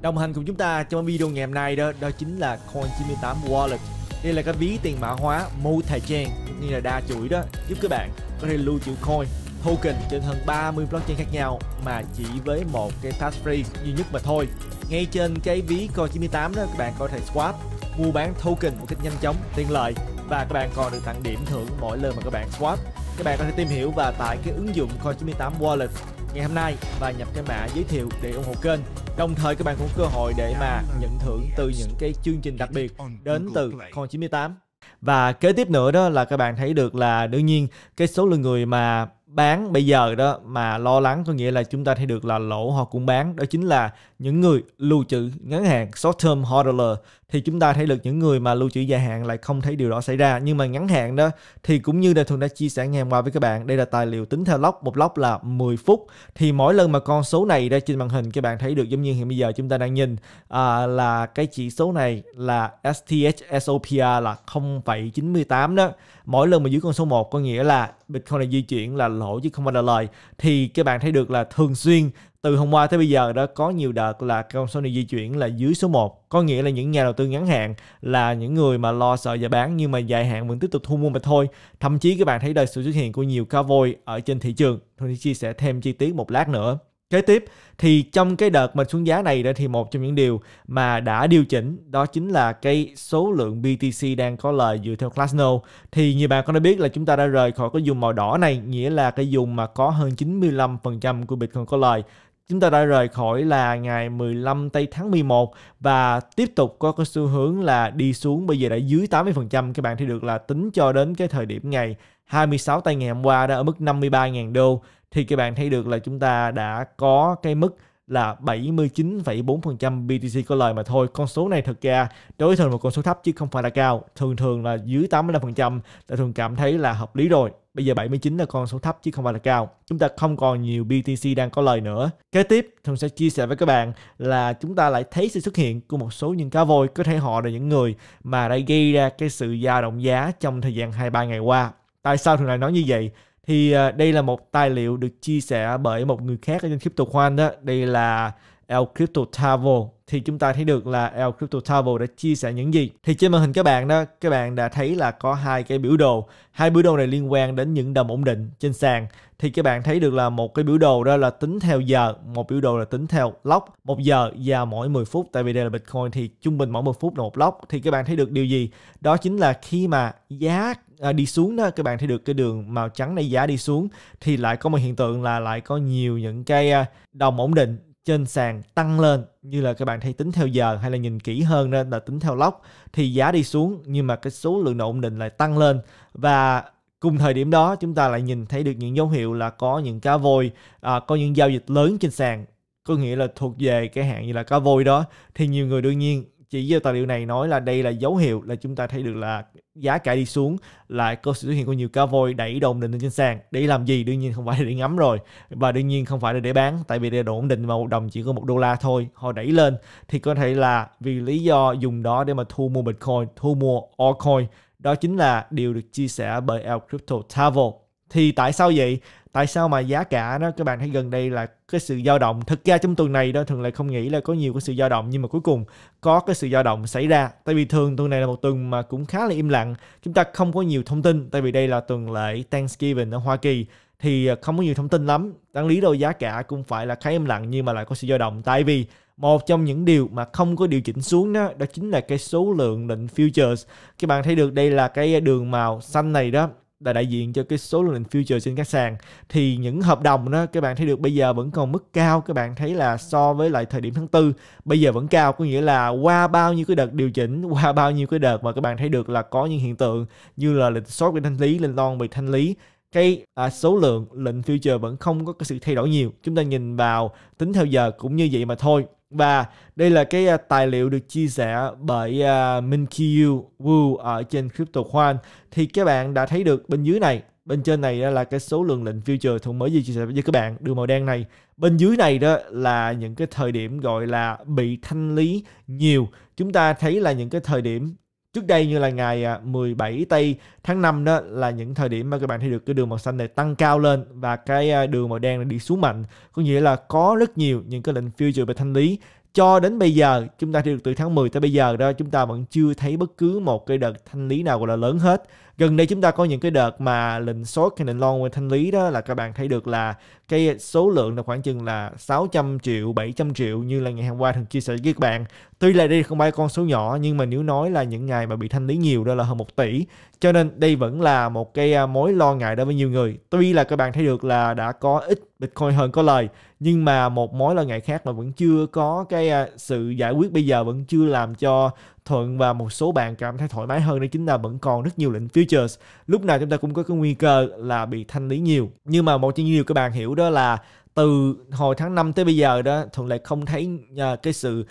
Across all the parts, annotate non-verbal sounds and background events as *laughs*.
Đồng hành cùng chúng ta trong video ngày hôm nay đó đó chính là Coin98 Wallet. Đây là cái ví tiền mã hóa multi chain như là đa chuỗi đó giúp các bạn có thể lưu trữ coin token trên hơn 30 blockchain khác nhau mà chỉ với một cái passphrase duy nhất mà thôi. Ngay trên cái ví Coin98 đó các bạn có thể swap mua bán token một cách nhanh chóng, tiện lợi và các bạn còn được tặng điểm thưởng mỗi lần mà các bạn swap. Các bạn có thể tìm hiểu và tải cái ứng dụng Coin98 Wallet ngày hôm nay và nhập cái mã giới thiệu để ủng hộ kênh. Đồng thời các bạn cũng cơ hội để mà nhận thưởng từ những cái chương trình đặc biệt đến từ Con 98. Và kế tiếp nữa đó là các bạn thấy được là đương nhiên cái số lượng người mà bán bây giờ đó mà lo lắng có nghĩa là chúng ta thấy được là lỗ họ cũng bán, đó chính là những người lưu trữ ngắn hạn short term hodler thì chúng ta thấy được những người mà lưu trữ dài hạn lại không thấy điều đó xảy ra. Nhưng mà ngắn hạn đó thì cũng như đã thường đã chia sẻ ngày hôm qua với các bạn đây là tài liệu tính theo lóc một lóc là 10 phút. Thì mỗi lần mà con số này ra trên màn hình các bạn thấy được giống như hiện bây giờ chúng ta đang nhìn à, là cái chỉ số này là STH SOPR là 0,98 đó. Mỗi lần mà dưới con số 1 có nghĩa là Bitcoin này di chuyển là lỗ chứ không phải là lời. Thì các bạn thấy được là thường xuyên từ hôm qua tới bây giờ đã có nhiều đợt là con số này di chuyển là dưới số 1 có nghĩa là những nhà đầu tư ngắn hạn là những người mà lo sợ và bán nhưng mà dài hạn vẫn tiếp tục thu mua mà thôi. Thậm chí các bạn thấy đây sự xuất hiện của nhiều cá voi ở trên thị trường. Tôi sẽ chia sẻ thêm chi tiết một lát nữa. Kế tiếp thì trong cái đợt mà xuống giá này đó thì một trong những điều mà đã điều chỉnh đó chính là cái số lượng BTC đang có lời dựa theo Glassnode. Thì nhiều bạn có đã biết là chúng ta đã rời khỏi cái dùng màu đỏ này, nghĩa là cái dùng mà có hơn 95% của Bitcoin có lời chúng ta đã rời khỏi là ngày 15 tây tháng 11 và tiếp tục có cái xu hướng là đi xuống bây giờ đã dưới 80% các bạn thấy được là tính cho đến cái thời điểm ngày 26 tây ngày hôm qua đã ở mức 53.000 đô thì các bạn thấy được là chúng ta đã có cái mức là 79,4% BTC có lời mà thôi. Con số này thật ra đối với thường một con số thấp chứ không phải là cao. Thường thường là dưới 85% là thường cảm thấy là hợp lý rồi. Bây giờ 79 là con số thấp chứ không phải là cao. Chúng ta không còn nhiều BTC đang có lời nữa. Kế tiếp, Thường sẽ chia sẻ với các bạn là chúng ta lại thấy sự xuất hiện của một số những cá voi. Có thể họ là những người mà đã gây ra cái sự dao động giá trong thời gian 2-3 ngày qua. Tại sao Thường lại nói như vậy? thì à, đây là một tài liệu được chia sẻ bởi một người khác ở trên Crypto Khoan đó đây là El Crypto Travel thì chúng ta thấy được là El Crypto Travel đã chia sẻ những gì. Thì trên màn hình các bạn đó các bạn đã thấy là có hai cái biểu đồ. Hai biểu đồ này liên quan đến những đồng ổn định trên sàn. Thì các bạn thấy được là một cái biểu đồ đó là tính theo giờ một biểu đồ là tính theo lóc một giờ và mỗi 10 phút. Tại vì đây là Bitcoin thì trung bình mỗi 10 phút là một lóc thì các bạn thấy được điều gì? Đó chính là khi mà giá à, đi xuống đó các bạn thấy được cái đường màu trắng này giá đi xuống thì lại có một hiện tượng là lại có nhiều những cái à, đồng ổn định trên sàn tăng lên như là các bạn thấy tính theo giờ hay là nhìn kỹ hơn nên là tính theo lóc thì giá đi xuống nhưng mà cái số lượng ổn định lại tăng lên. Và cùng thời điểm đó chúng ta lại nhìn thấy được những dấu hiệu là có những cá voi à, có những giao dịch lớn trên sàn có nghĩa là thuộc về cái hạng như là cá voi đó. Thì nhiều người đương nhiên chỉ do tài liệu này nói là đây là dấu hiệu là chúng ta thấy được là giá cả đi xuống lại có sự xuất hiện của nhiều cá voi đẩy đồng định lên trên sàn. Để làm gì? Đương nhiên không phải để ngắm rồi. Và đương nhiên không phải là để bán, tại vì độ ổn định mà một đồng chỉ có một đô la thôi, họ đẩy lên. Thì có thể là vì lý do dùng đó để mà thu mua bitcoin, thu mua altcoin. Đó chính là điều được chia sẻ bởi El Crypto Travel thì tại sao vậy? Tại sao mà giá cả đó, các bạn thấy gần đây là cái sự dao động. Thực ra trong tuần này đó, thường lại không nghĩ là có nhiều cái sự dao động, nhưng mà cuối cùng có cái sự dao động xảy ra. Tại vì thường tuần này là một tuần mà cũng khá là im lặng. Chúng ta không có nhiều thông tin, tại vì đây là tuần lễ Thanksgiving ở Hoa Kỳ. Thì ờ, không có nhiều thông tin lắm. Đáng lý đâu giá cả cũng phải là khá im lặng, nhưng mà lại có sự dao động. Tại vì một trong những điều mà không có điều chỉnh xuống đó đó chính là cái số lượng lệnh futures. Các bạn thấy được đây là cái đường màu xanh này đó là đại diện cho cái số lượng future trên các sàn. Thì những hợp đồng đó các bạn thấy được bây giờ vẫn còn mức cao các bạn thấy là so với lại thời điểm tháng tư bây giờ vẫn cao có nghĩa là qua bao nhiêu cái đợt điều chỉnh *laughs* qua bao nhiêu cái đợt mà các bạn thấy được là có những hiện tượng như là lệnh short bị thanh lý lệnh long bị thanh lý cái à, số lượng lệnh future vẫn không có cái sự thay đổi nhiều. Chúng ta nhìn vào tính theo giờ cũng như vậy mà thôi và đây là cái à, tài liệu được chia sẻ bởi à, uh, Minkyu Wu ở trên Crypto Khoan thì các bạn đã thấy được bên dưới này bên trên này là cái số lượng lệnh future thường mới chia sẻ với các bạn đường màu đen này bên dưới này đó là những cái thời điểm gọi là bị thanh lý nhiều. Chúng ta thấy là những cái thời điểm trước đây như là ngày à, 17 tây tháng 5 đó là những thời điểm mà các bạn thấy được cái đường màu xanh này tăng cao lên và cái à, đường màu đen này đi xuống mạnh. Có nghĩa là có rất nhiều những cái lệnh future về thanh lý. Cho đến bây giờ, chúng ta thấy được từ tháng 10 tới bây giờ đó, chúng ta vẫn chưa thấy bất cứ một cái đợt thanh lý nào gọi là lớn hết gần đây chúng ta có những cái đợt mà lệnh short hay lệnh long về thanh lý đó là các bạn thấy được là cái số lượng là khoảng chừng là 600 triệu 700 triệu như là ngày hôm qua thường chia sẻ với các bạn. Tuy là đây không phải con số nhỏ, nhưng mà nếu nói là những ngày mà bị thanh lý nhiều đó là hơn một tỷ. Cho nên đây vẫn là một cái à, mối lo ngại đối với nhiều người. Tuy là các bạn thấy được là đã có ít bitcoin hơn có lời, nhưng mà một mối lo ngại khác mà vẫn chưa có cái à, sự giải quyết bây giờ vẫn chưa làm cho thuận và một số bạn cảm thấy thoải mái hơn đó chính là vẫn còn rất nhiều lệnh futures. Lúc nào chúng ta cũng có cái nguy cơ là bị thanh lý nhiều. Nhưng mà một trong những điều các bạn hiểu đó là từ hồi tháng 5 tới bây giờ đó thuận lại không thấy uh, cái sự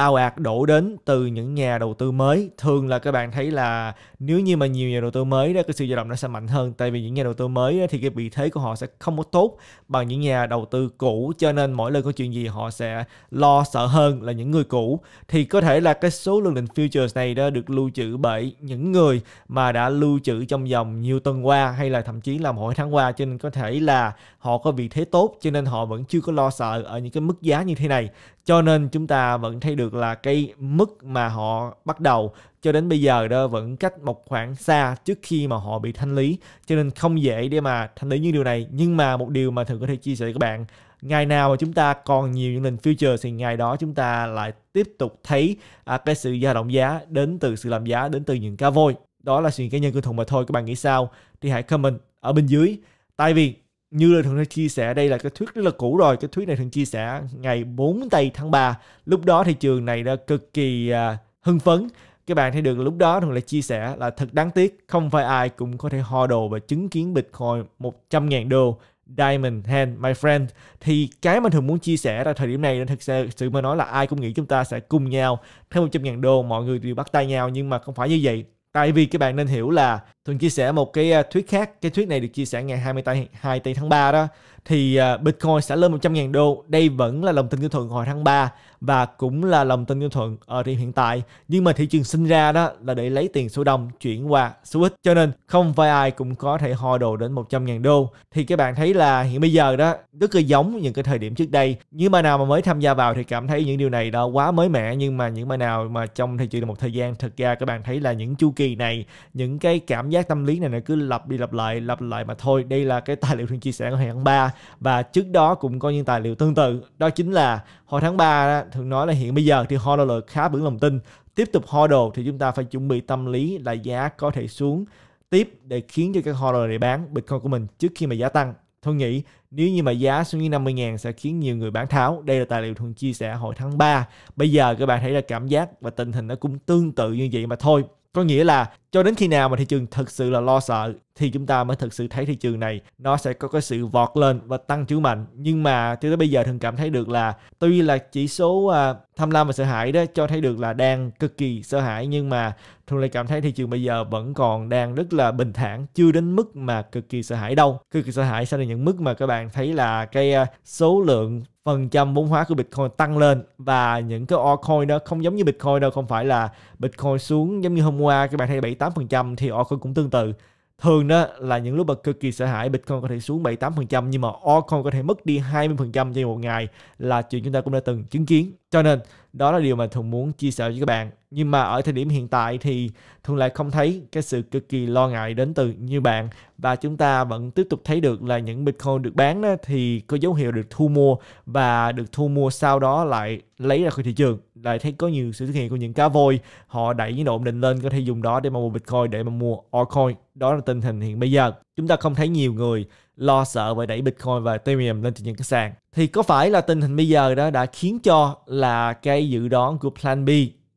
ao ạt đổ đến từ những nhà đầu tư mới. Thường là các bạn thấy là nếu như mà nhiều nhà đầu tư mới đó cái sự dao động nó sẽ mạnh hơn. Tại vì những nhà đầu tư mới đó, thì cái vị thế của họ sẽ không có tốt bằng những nhà đầu tư cũ. Cho nên mỗi lần có chuyện gì họ sẽ lo sợ hơn là những người cũ. Thì có thể là cái số lượng định futures này đó được lưu trữ bởi những người mà đã lưu trữ trong vòng nhiều tuần qua hay là thậm chí là mỗi tháng qua. Cho nên có thể là họ có vị thế tốt cho nên họ vẫn chưa có lo sợ ở những cái mức giá như thế này cho nên chúng ta vẫn thấy được là cái mức mà họ bắt đầu. Cho đến bây giờ đó vẫn cách một khoảng xa trước khi mà họ bị thanh lý. Cho nên không dễ để mà thanh lý những điều này. Nhưng mà một điều mà thường có thể chia sẻ với các bạn ngày nào mà chúng ta còn nhiều những nền future thì ngày đó chúng ta lại tiếp tục thấy à, cái sự dao động giá đến từ sự làm giá đến từ những cá voi. Đó là suy nghĩ cá nhân của thùng mà thôi. Các bạn nghĩ sao? Thì hãy comment ở bên dưới. Tại vì như là thường đã chia sẻ đây là cái thuyết rất là cũ rồi. Cái thuyết này thường chia sẻ ngày 4 tây tháng 3 lúc đó thị trường này đã cực kỳ uh, hưng phấn. Các bạn thấy được lúc đó thường lại chia sẻ là thật đáng tiếc không phải ai cũng có thể ho đồ và chứng kiến Bitcoin 100.000 đô Diamond Hand, my friend. Thì cái mà thường muốn chia sẻ ra thời điểm này là thực sự sự mà nói là ai cũng nghĩ chúng ta sẽ cùng nhau. Thêm 100.000 đô mọi người đều bắt tay nhau nhưng mà không phải như vậy. Tại vì các bạn nên hiểu là Thuận chia sẻ một cái à, thuyết khác, cái thuyết này được chia sẻ ngày 22 tây tháng 3 đó thì à, Bitcoin sẽ lên 100.000 đô. Đây vẫn là lòng tin của Thuận hồi tháng 3 và cũng là lòng tin của Thuận ờ, ở điểm hiện tại. Nhưng mà thị trường sinh ra đó là để lấy tiền số đông chuyển qua số ít. Cho nên không phải ai cũng có thể ho đồ đến 100.000 đô. Thì các bạn thấy là hiện bây giờ đó rất là giống những cái thời điểm trước đây. Những bạn nào mà mới tham gia vào thì cảm thấy những điều này đó quá mới mẻ. Nhưng mà những bạn nào mà trong thị trường một thời gian thực ra các bạn thấy là những chu kỳ này, những cái cảm giác tâm lý này nó cứ lặp đi lặp lại, lặp lại mà thôi. Đây là cái tài liệu thường chia sẻ của ngày tháng 3 và trước đó cũng có những tài liệu tương tự đó chính là hồi tháng 3 thường nói là hiện bây giờ thì hodler khá vững lòng tin tiếp tục hodl thì chúng ta phải chuẩn bị tâm lý là giá có thể xuống tiếp để khiến cho các hodler này bán bitcoin của mình trước khi mà giá tăng Thôi nghĩ nếu như mà giá xuống dưới 50 ngàn sẽ khiến nhiều người bán tháo. Đây là tài liệu thường chia sẻ hồi tháng 3. Bây giờ các bạn thấy là cảm giác và tình hình nó cũng tương tự như vậy mà thôi. Có nghĩa là cho đến khi nào mà thị trường thực sự là lo sợ thì chúng ta mới thực sự thấy thị trường này nó sẽ có cái sự vọt lên và tăng trưởng mạnh. Nhưng mà cho tới bây giờ thường cảm thấy được là tuy là chỉ số uh, tham lam và sợ hãi đó cho thấy được là đang cực kỳ sợ hãi nhưng mà thường lại cảm thấy thị trường bây giờ vẫn còn đang rất là bình thản chưa đến mức mà cực kỳ sợ hãi đâu. Cực kỳ sợ hãi sẽ là những mức mà các bạn thấy là cái uh, số lượng phần trăm vốn hóa của Bitcoin tăng lên và những cái altcoin đó không giống như Bitcoin đâu không phải là Bitcoin xuống giống như hôm qua. Các bạn thấy 7 7-8% thì altcoin cũng tương tự. Thường đó là những lúc mà cực kỳ sợ hãi, Bitcoin có thể xuống 7 8% nhưng mà altcoin có thể mất đi 20% trên một ngày là chuyện chúng ta cũng đã từng chứng kiến cho nên, đó là điều mà Thuận muốn chia sẻ với các bạn. Nhưng mà ở thời điểm hiện tại thì Thuận lại không thấy cái sự cực kỳ lo ngại đến từ như bạn. Và chúng ta vẫn tiếp tục thấy được là những Bitcoin được bán đó thì có dấu hiệu được thu mua. Và được thu mua sau đó lại lấy ra khỏi thị trường. Lại thấy có nhiều sự xuất hiện của những cá voi. Họ đẩy những độ ổn định lên, có thể dùng đó để mà mua Bitcoin, để mà mua altcoin. Đó là tình hình hiện bây giờ. Chúng ta không thấy nhiều người lo sợ và đẩy Bitcoin và Ethereum lên trên những cái sàn. Thì có phải là tình hình bây giờ đó đã khiến cho là cái dự đoán của Plan B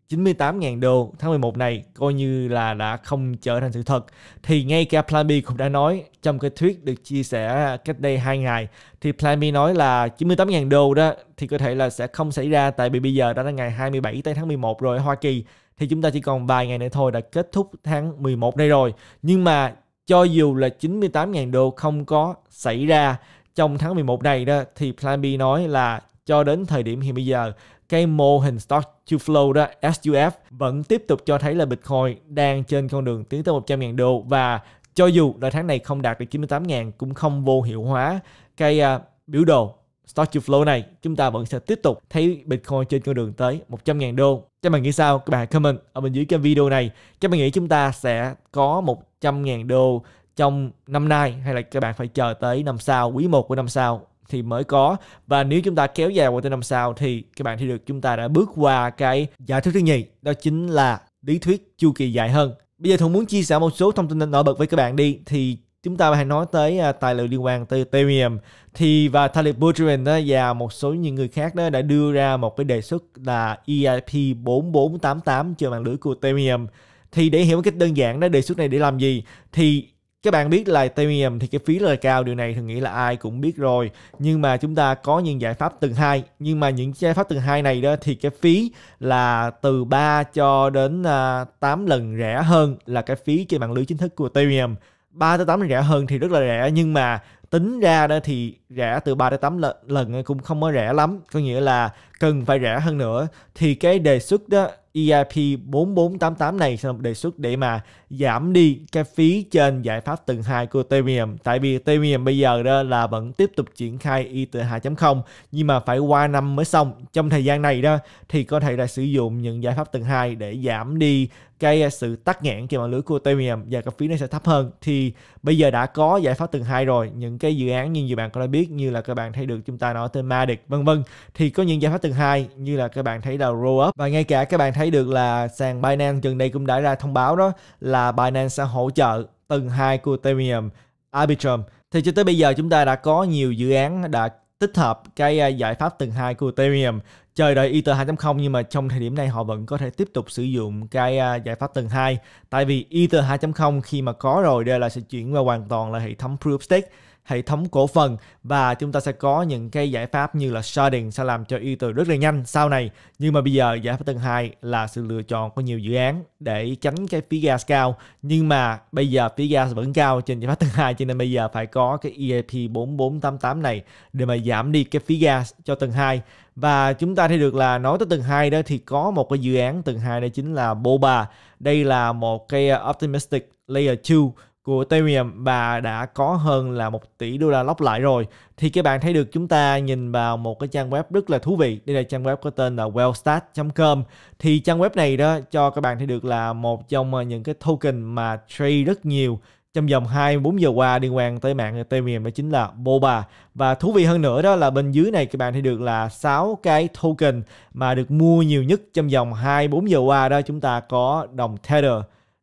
98.000 đô tháng 11 này coi như là đã không trở thành sự thật. Thì ngay cả Plan B cũng đã nói trong cái thuyết được chia sẻ cách đây 2 ngày, thì Plan B nói là 98.000 đô đó thì có thể là sẽ không xảy ra tại vì bây giờ đã là ngày 27 tới tháng 11 rồi ở Hoa Kỳ thì chúng ta chỉ còn vài ngày nữa thôi đã kết thúc tháng 11 đây rồi. Nhưng mà cho dù là 98.000 đô không có xảy ra trong tháng 11 này đó thì Plan B nói là cho đến thời điểm hiện bây giờ cái mô hình stock to flow đó SUF vẫn tiếp tục cho thấy là Bitcoin đang trên con đường tiến tới 100.000 đô. Và cho dù là tháng này không đạt được 98.000 cũng không vô hiệu hóa cái uh, biểu đồ. Stock to Flow này chúng ta vẫn sẽ tiếp tục thấy Bitcoin trên con đường tới 100.000 đô. Các bạn nghĩ sao? Các bạn comment ở bên dưới cái video này. Các bạn nghĩ chúng ta sẽ có 100.000 đô trong năm nay hay là các bạn phải chờ tới năm sau, quý 1 của năm sau thì mới có và nếu chúng ta kéo dài qua tới năm sau thì các bạn thấy được chúng ta đã bước qua cái giả thuyết thứ nhì đó chính là lý thuyết chu kỳ dài hơn bây giờ thuận muốn chia sẻ một số thông tin nổi bật với các bạn đi thì chúng ta hãy nói tới uh, tài liệu liên quan tới Ethereum. Thì và Talib Buterin đó và một số những người khác đó đã đưa ra một cái đề xuất là EIP 4488 cho mạng lưới của Ethereum. Thì để hiểu một cách đơn giản đó đề xuất này để làm gì? Thì các bạn biết là Ethereum thì cái phí rất là cao điều này thì nghĩ là ai cũng biết rồi. Nhưng mà chúng ta có những giải pháp tầng hai. Nhưng mà những giải pháp tầng hai này đó thì cái phí là từ 3 cho đến à, 8 lần rẻ hơn là cái phí trên mạng lưới chính thức của Ethereum. 3 tới 8 lần rẻ hơn thì rất là rẻ, nhưng mà tính ra đó thì rẻ từ 3 tới 8 lần cũng không có rẻ lắm. Có nghĩa là cần phải rẻ hơn nữa. Thì cái đề xuất đó EIP 4488 này sẽ là một đề xuất để mà giảm đi cái phí trên giải pháp tầng 2 của Ethereum. Tại vì Ethereum bây giờ đó là vẫn tiếp tục triển khai Ether 2.0 nhưng mà phải qua năm mới xong. Trong thời gian này đó thì có thể là sử dụng những giải pháp tầng 2 để giảm đi cái sự tắc nghẽn trên mạng lưới của Ethereum và cái phí nó sẽ thấp hơn. Thì bây giờ đã có giải pháp tầng 2 rồi, những cái dự án như nhiều bạn có đã biết như là các bạn thấy được chúng ta nói tới Matic vân vân thì có những giải pháp tầng 2 như là các bạn thấy là roll up và ngay cả các bạn thấy được là sàn Binance gần đây cũng đã ra thông báo đó là Binance sẽ hỗ trợ tầng 2 của Ethereum, Arbitrum. Thì cho tới bây giờ chúng ta đã có nhiều dự án đã tích hợp cái à, giải pháp tầng 2 của Ethereum. Chờ đợi Ether 2.0 nhưng mà trong thời điểm này họ vẫn có thể tiếp tục sử dụng cái à, giải pháp tầng 2 tại vì Ether 2.0 khi mà có rồi, đây là sẽ chuyển qua hoàn toàn là hệ thống Proof of Stake hệ thống cổ phần và chúng ta sẽ có những cái giải pháp như là sharding sẽ làm cho Ether rất là nhanh sau này. Nhưng mà bây giờ giải pháp tầng 2 là sự lựa chọn của nhiều dự án để tránh cái phí gas cao. Nhưng mà bây giờ phí gas vẫn cao trên giải pháp tầng 2 cho nên bây giờ phải có cái EIP 4488 này để mà giảm đi cái phí gas cho tầng 2 và chúng ta thấy được là nói tới tầng 2 đó thì có một cái dự án tầng 2 đó chính là Boba. Đây là một cái optimistic layer 2 của Ethereum và đã có hơn là một tỷ đô la lóc lại rồi. Thì các bạn thấy được chúng ta nhìn vào một cái trang web rất là thú vị. Đây là trang web có tên là wellstat.com thì trang web này đó cho các bạn thấy được là một trong những cái token mà trade rất nhiều trong vòng 24 giờ qua liên quan tới mạng Ethereum, đó chính là Boba. Và thú vị hơn nữa đó là bên dưới này các bạn thấy được là 6 cái token mà được mua nhiều nhất trong vòng 24 giờ qua đó chúng ta có đồng Tether.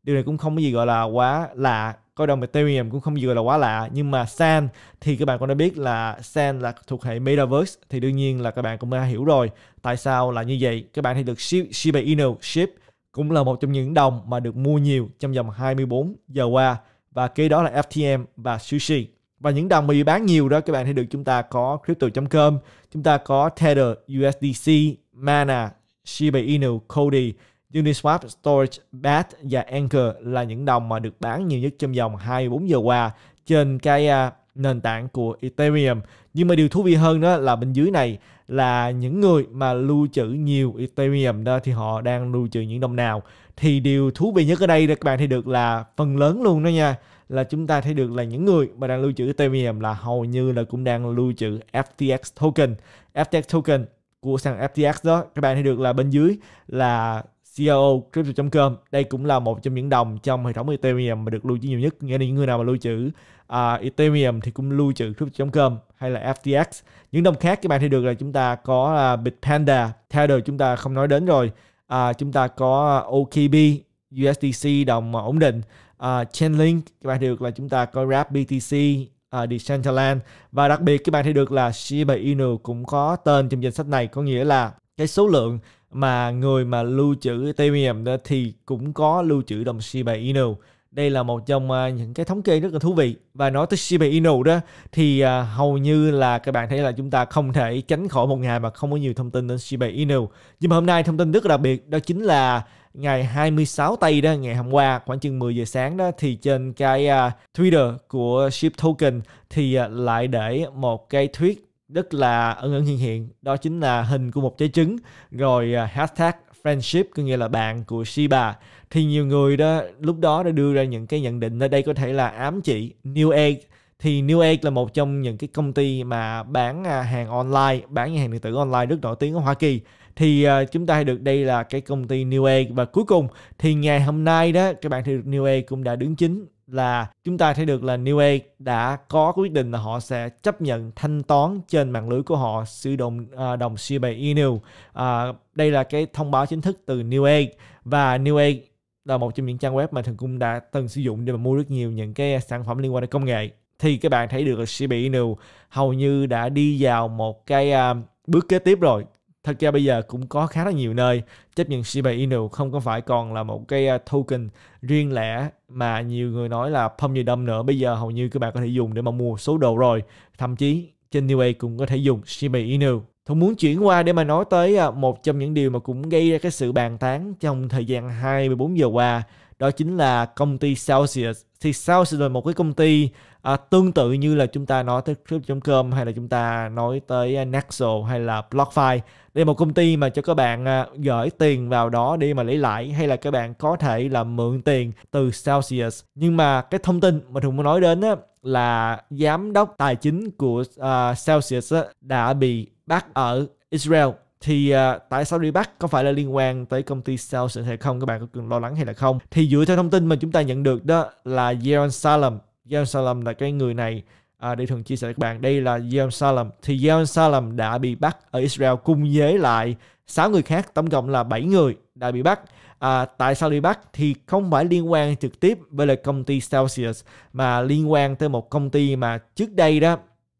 Điều này cũng không có gì gọi là quá lạ coi đồng Ethereum cũng không vừa là quá lạ. Nhưng mà sand, thì các bạn cũng đã biết là sand là thuộc hệ Metaverse, thì đương nhiên là các bạn cũng đã hiểu rồi. Tại sao là như vậy? Các bạn thấy được Shiba Inu ship cũng là một trong những đồng mà được mua nhiều trong vòng 24 giờ qua. Và kế đó là FTM và Sushi. Và những đồng mà bị bán nhiều đó, các bạn thấy được chúng ta có crypto.com chúng ta có Tether USDC Mana, Shiba Inu Cody Uniswap, Storage, BAT và Anchor là những đồng mà được bán nhiều nhất trong vòng 24 giờ qua trên cái uh, nền tảng của Ethereum. Nhưng mà điều thú vị hơn đó là bên dưới này là những người mà lưu trữ nhiều Ethereum đó thì họ đang lưu trữ những đồng nào. Thì điều thú vị nhất ở đây các bạn thấy được là phần lớn luôn đó nha là chúng ta thấy được là những người mà đang lưu trữ Ethereum là hầu như là cũng đang lưu trữ FTX token. FTX token của sàn FTX đó các bạn thấy được là bên dưới là CEO Crypto.com đây cũng là một trong những đồng trong hệ thống Ethereum mà được lưu trữ nhiều nhất. Nghĩa là những người nào mà lưu trữ uh, Ethereum thì cũng lưu trữ Crypto.com hay là FTX những đồng khác các bạn thấy được là chúng ta có uh, Bitpanda. Tether chúng ta không nói đến rồi. Uh, chúng ta có OKB USDC đồng ổn định. Uh, Chainlink các bạn thấy được là chúng ta có Wrap BTC uh, Decentraland. Và đặc biệt các bạn thấy được là Shiba Inu cũng có tên trong danh sách này có nghĩa là cái số lượng mà người mà lưu trữ Ethereum đó thì cũng có lưu trữ đồng Shiba Inu. Đây là một trong à, những cái thống kê rất là thú vị. Và nói tới Shiba Inu đó thì à, hầu như là các bạn thấy là chúng ta không thể tránh khỏi một ngày mà không có nhiều thông tin đến Shiba Inu. Nhưng mà hôm nay thông tin rất là đặc biệt đó chính là ngày 26 tây đó ngày hôm qua khoảng chừng 10 giờ sáng đó thì trên cái uh, Twitter của Ship Token thì uh, lại để một cái thuyết rất là ẩn ẩn hiện hiện đó chính là hình của một trái trứng. Rồi à, hashtag friendship có nghĩa là bạn của Shiba. Thì nhiều người đó lúc đó đã đưa ra những cái nhận định ở đây có thể là ám chỉ New Age. Thì new age là một trong những cái công ty mà bán à, hàng online, bán những hàng điện tử online rất nổi tiếng ở Hoa Kỳ. Thì à, chúng ta được đây là cái công ty new age. Và cuối cùng thì ngày hôm nay đó các bạn thì new age cũng đã đứng chính là chúng ta thấy được là Newegg đã có quyết định là họ sẽ chấp nhận thanh toán trên mạng lưới của họ sử dụng uh, à, đồng Shiba Inu. Uh, đây là cái thông báo chính thức từ Newegg và Newegg là một trong những trang web mà thần cung đã từng sử dụng để mà mua rất nhiều những cái sản phẩm liên quan đến công nghệ thì các bạn thấy được là Shiba Inu hầu như đã đi vào một cái uh, bước kế tiếp rồi thật ra bây giờ cũng có khá là nhiều nơi, chấp nhận Shiba Inu không có phải còn là một cái à, token riêng lẻ mà nhiều người nói là pump như đâm nữa. Bây giờ hầu như các bạn có thể dùng để mà mua số đồ rồi. Thậm chí trên Neway cũng có thể dùng Shiba Inu. Tôi muốn chuyển qua để mà nói tới à, một trong những điều mà cũng gây ra cái sự bàn tán trong thời gian 24 giờ qua đó chính là công ty Celsius. Thì Celsius là một cái công ty à, tương tự như là chúng ta nói tới crypto.com hay là chúng ta nói tới à, Nexo hay là BlockFi. Đây là một công ty mà cho các bạn à, gửi tiền vào đó để mà lấy lãi hay là các bạn có thể là mượn tiền từ Celsius. Nhưng mà cái thông tin mà thường muốn nói đến á, là giám đốc tài chính của uh, Celsius á, đã bị bắt ở Israel thì uh, tại sao đi bắt có phải là liên quan tới công ty Celsius hay không? Các bạn có cần lo lắng hay là không? Thì dựa theo thông tin mà chúng ta nhận được đó là Yeron Salam Yeron Salam là cái người này à, để thường chia sẻ với các bạn. Đây là Yeron Salam thì Yeron Salam đã bị bắt ở Israel cùng với lại 6 người khác tổng cộng là 7 người đã bị bắt. À, tại sao bị bắt thì không phải liên quan trực tiếp với lại công ty Celsius mà liên quan tới một công ty mà trước đây đó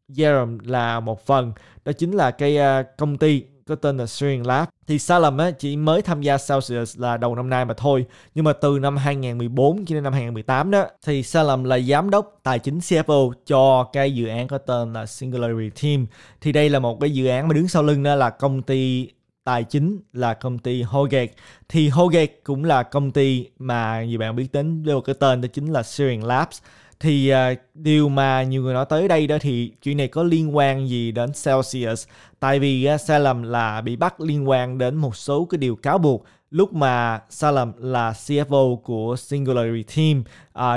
Jerome là một phần. Đó chính là cái à, công ty có tên là String Lab. Thì Salem á, chỉ mới tham gia Celsius là đầu năm nay mà thôi. Nhưng mà từ năm 2014 cho đến năm 2018 đó thì Salem là giám đốc tài chính CFO cho cái dự án có tên là Singularity Team. Thì đây là một cái dự án mà đứng sau lưng đó là công ty tài chính là công ty Holgate thì Holgate cũng là công ty mà nhiều bạn biết đến với một cái tên đó chính là Searing Labs thì uh, điều mà nhiều người nói tới đây đó thì chuyện này có liên quan gì đến Celsius? Tại vì uh, Salem là bị bắt liên quan đến một số cái điều cáo buộc lúc mà Salem là CFO của Singularity Team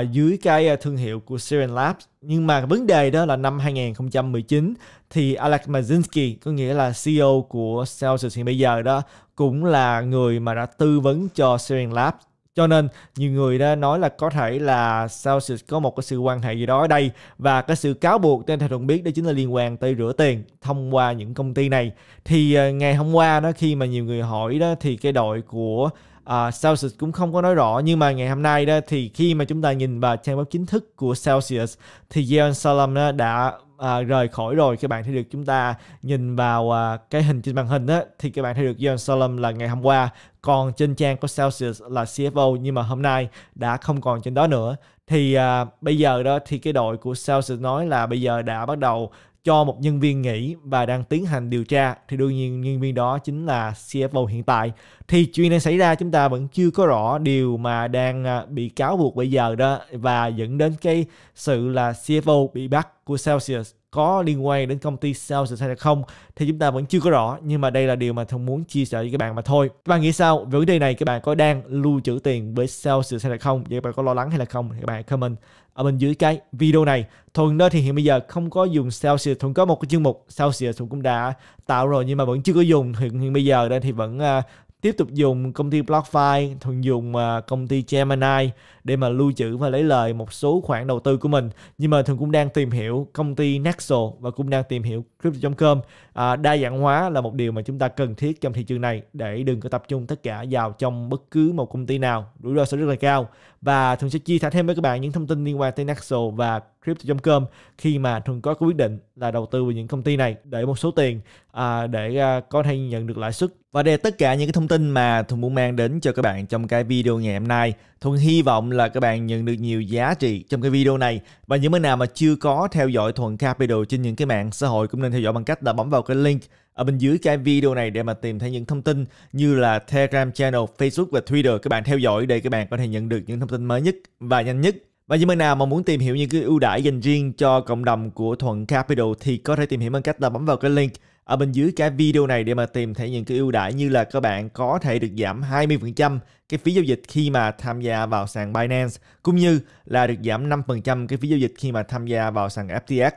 uh, dưới cái uh, thương hiệu của Siren Labs. Nhưng mà vấn đề đó là năm 2019 thì Alex Mazinski có nghĩa là CEO của Celsius hiện bây giờ đó cũng là người mà đã tư vấn cho Siren Labs cho nên nhiều người đã nói là có thể là Celsius có một cái sự quan hệ gì đó ở đây và cái sự cáo buộc tên thầy thuận biết đó chính là liên quan tới rửa tiền thông qua những công ty này. Thì ờ, ngày hôm qua đó khi mà nhiều người hỏi đó thì cái đội của uh, Celsius cũng không có nói rõ. Nhưng mà ngày hôm nay đó thì khi mà chúng ta nhìn vào trang web chính thức của Celsius thì Jeon Salam đã à, rời khỏi rồi các bạn thấy được chúng ta nhìn vào à, cái hình trên màn hình á thì các bạn thấy được John Solomon là ngày hôm qua. Còn trên trang của Celsius là CFO nhưng mà hôm nay đã không còn trên đó nữa. Thì à, bây giờ đó thì cái đội của Celsius nói là bây giờ đã bắt đầu cho một nhân viên nghỉ và đang tiến hành điều tra. Thì đương nhiên nhân viên đó chính là CFO hiện tại. Thì chuyện này xảy ra, chúng ta vẫn chưa có rõ điều mà đang à, bị cáo buộc bây giờ đó và dẫn đến cái sự là CFO bị bắt của Celsius có liên quan đến công ty Celsius hay là không thì chúng ta vẫn chưa có rõ, nhưng mà đây là điều mà thông muốn chia sẻ với các bạn mà thôi. Các bạn nghĩ sao về vấn đề này? Các bạn có đang lưu trữ tiền với Celsius hay là không? Vậy các bạn có lo lắng hay là không? Thì các bạn comment ở bên dưới cái video này. Thuần đó thì hiện bây giờ không có dùng Celsius. Thuần có một cái chương mục Celsius thuần cũng đã tạo rồi nhưng mà vẫn chưa có dùng. Hiện, hiện bây giờ đây thì vẫn uh, tiếp tục dùng công ty BlockFi, thường dùng à, công ty Gemini để mà lưu trữ và lấy lời một số khoản đầu tư của mình. Nhưng mà thường cũng đang tìm hiểu công ty Nexo và cũng đang tìm hiểu Crypto.com. À, đa dạng hóa là một điều mà chúng ta cần thiết trong thị trường này để đừng có tập trung tất cả vào trong bất cứ một công ty nào. Rủi ro sẽ rất là cao. Và thường sẽ chia sẻ thêm với các bạn những thông tin liên quan tới Nexo và Crypto.com khi mà thường có quyết định là đầu tư vào những công ty này để một số tiền à, để à, có thể nhận được lãi suất và đây là tất cả những cái thông tin mà Thuận muốn mang đến cho các bạn trong cái video ngày hôm nay. Thuận hy vọng là các bạn nhận được nhiều giá trị trong cái video này. Và những bạn nào mà chưa có theo dõi Thuận Capital trên những cái mạng xã hội cũng nên theo dõi bằng cách là bấm vào cái link ở bên dưới cái video này để mà tìm thấy những thông tin như là Telegram channel, Facebook và Twitter. Các bạn theo dõi để các bạn có thể nhận được những thông tin mới nhất và nhanh nhất. Và những bạn nào mà muốn tìm hiểu những cái ưu đãi dành riêng cho cộng đồng của Thuận Capital thì có thể tìm hiểu bằng cách là bấm vào cái link ở bên dưới cái video này để mà tìm thấy những cái ưu đãi như là các bạn có thể được giảm 20% cái phí giao dịch khi mà tham gia vào sàn Binance, cũng như là được giảm 5% cái phí giao dịch khi mà tham gia vào sàn FTX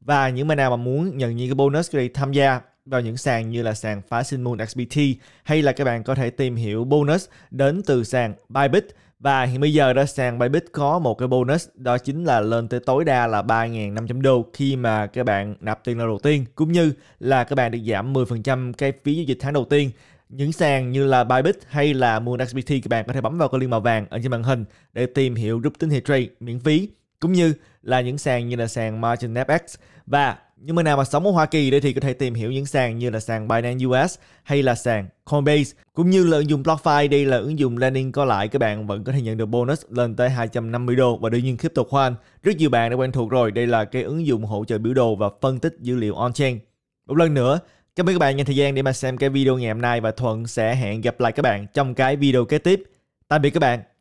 và những bạn nào mà muốn nhận những cái bonus để tham gia vào những sàn như là sàn Fashion Moon XBT hay là các bạn có thể tìm hiểu bonus đến từ sàn Bybit và hiện bây giờ đó, sàn Bybit có một cái bonus, đó chính là lên tới tối đa là 3.500 đô khi mà các bạn nạp tiền lần đầu tiên, cũng như là các bạn được giảm 10% cái phí giao dịch tháng đầu tiên. Những sàn như là Bybit hay là MoonXBT các bạn có thể bấm vào cái link màu vàng ở trên màn hình để tìm hiểu group tín hiệu trade miễn phí, cũng như là những sàn như là sàn MarginFX và những người nào mà sống ở Hoa Kỳ đây thì có thể tìm hiểu những sàn như là sàn Binance US hay là sàn Coinbase, cũng như là ứng dụng BlockFi đây là ứng dụng lending có lại các bạn vẫn có thể nhận được bonus lên tới 250 đô và đương nhiên Crypto Khoan, rất nhiều bạn đã quen thuộc rồi đây là cái ứng dụng hỗ trợ biểu đồ và phân tích dữ liệu on-chain một lần nữa, Cảm ơn các bạn dành thời gian để mà xem cái video ngày hôm nay và Thuận sẽ hẹn gặp lại các bạn trong cái video kế tiếp. Tạm biệt các bạn.